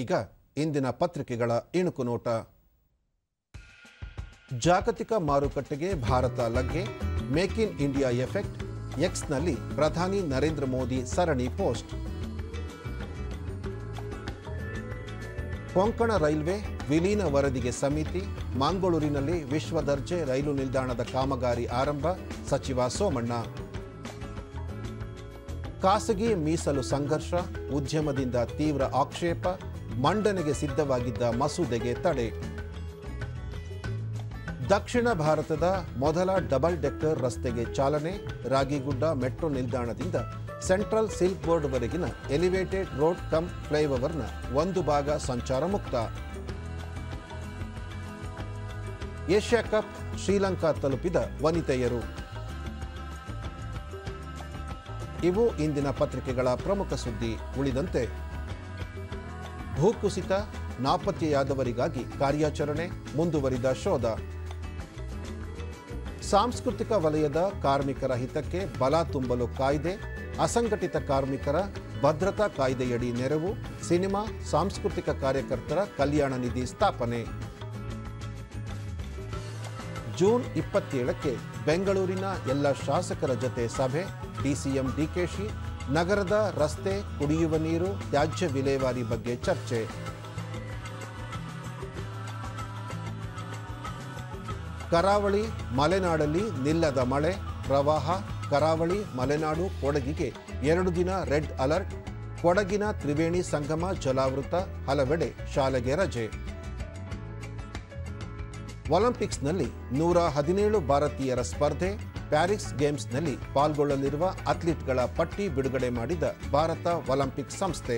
ಈಗ ಇಂದಿನ ಪತ್ರಿಕೆಗಳ ಇಣುಕು ನೋಟ. ಜಾಗತಿಕ ಮಾರುಕಟ್ಟೆಗೆ ಭಾರತ ಲಗ್ಗೆ, ಮೇಕ್ ಇನ್ ಇಂಡಿಯಾ ಎಫೆಕ್ಟ್, ಎಕ್ಸ್ನಲ್ಲಿ ಪ್ರಧಾನಿ ನರೇಂದ್ರ ಮೋದಿ ಸರಣಿ ಪೋಸ್ಟ್. ಕೊಂಕಣ ರೈಲ್ವೆ, ವಿಲೀನ ವರದಿಗೆ ಸಮಿತಿ, ಮಂಗಳೂರಿನಲ್ಲಿ ವಿಶ್ವ ದರ್ಜೆ ರೈಲು ನಿಲ್ದಾಣದ ಕಾಮಗಾರಿ ಆರಂಭ, ಸಚಿವ ಸೋಮಣ್ಣ. ಖಾಸಗಿ ಮೀಸಲು ಸಂಘರ್ಷ, ಉದ್ಯಮದಿಂದ ತೀವ್ರ ಆಕ್ಷೇಪ ಮಂಡನೆಗೆ ಸಿದ್ಧವಾಗಿದ್ದ ಮಸೂದೆಗೆ ತಡೆ. ದಕ್ಷಿಣ ಭಾರತದ ಮೊದಲ ಡಬಲ್ ಡೆಕ್ಕರ್ ರಸ್ತೆಗೆ ಚಾಲನೆ, ರಾಗಿಗುಡ್ಡ ಮೆಟ್ರೋ ನಿಲ್ದಾಣದಿಂದ ಸೆಂಟ್ರಲ್ ಸಿಲ್ಕ್ ಬೋರ್ಡ್ವರೆಗಿನ ಎಲಿವೇಟೆಡ್ ರೋಡ್ ಕಮ್ ಫ್ಲೈಓವರ್ನ ಒಂದು ಭಾಗ ಸಂಚಾರ ಮುಕ್ತ. ಏಷ್ಯಾ ಕಪ್ ಶ್ರೀಲಂಕಾ ತಲುಪಿದ ವನಿತೆಯರು. ಇವು ಇಂದಿನ ಪತ್ರಿಕೆಗಳ ಪ್ರಮುಖ ಸುದ್ದಿ ಉಳಿದಂತೆ ಭೂಕುಸಿತ, ನಾಪತ್ತೆಯಾದವರಿಗಾಗಿ ಕಾರ್ಯಾಚರಣೆ, ಮುಂದುವರಿದ ಶೋಧ. ಸಾಂಸ್ಕೃತಿಕ ವಲಯದ ಕಾರ್ಮಿಕರ ಹಿತಕ್ಕೆ ಬಲ ತುಂಬಲು ಕಾಯ್ದೆ, ಅಸಂಘಟಿತ ಕಾರ್ಮಿಕರ ಭದ್ರತಾ ಕಾಯ್ದೆಯಡಿ ನೆರವು, ಸಿನಿಮಾ, ಸಾಂಸ್ಕೃತಿಕ ಕಾರ್ಯಕರ್ತರ ಕಲ್ಯಾಣ ನಿಧಿ ಸ್ಥಾಪನೆ. ಜೂನ್ ಇಪ್ಪತ್ತೇಳಕ್ಕೆ ಬೆಂಗಳೂರಿನ ಎಲ್ಲ ಶಾಸಕರ ಜೊತೆ ಸಭೆ, ಡಿಸಿಎಂ ಡಿಕೆಶಿ ನಗರದ ರಸ್ತೆ ಕುಡಿಯುವ ನೀರು, ತ್ಯಾಜ್ಯ ವಿಲೇವಾರಿ ಬಗ್ಗೆ ಚರ್ಚೆ. ಕರಾವಳಿ, ಮಲೆನಾಡಲ್ಲಿ ನಿಲ್ಲದ ಮಳೆ, ಪ್ರವಾಹ, ಕರಾವಳಿ, ಮಲೆನಾಡು, ಕೊಡಗಿಗೆ ಎರಡು ದಿನ ರೆಡ್ ಅಲರ್ಟ್. ಕೊಡಗಿನ ತ್ರಿವೇಣಿ ಸಂಗಮ, ಜಲಾವೃತ, ಹಲವೆಡೆ ಶಾಲೆಗೆ ರಜೆ. ಒಲಿಂಪಿಕ್ಸ್ನಲ್ಲಿ ನೂರ ಹದಿನೇಳು ಭಾರತೀಯರ ಸ್ಪರ್ಧೆ ಪ್ಯಾರಿಸ್ ಗೇಮ್ಸ್ನಲ್ಲಿ ಪಾಲ್ಗೊಳ್ಳಲಿರುವ ಅಥ್ಲೀಟ್ಗಳ ಪಟ್ಟಿ ಬಿಡುಗಡೆ ಮಾಡಿದ ಭಾರತ ಒಲಿಂಪಿಕ್ ಸಂಸ್ಥೆ.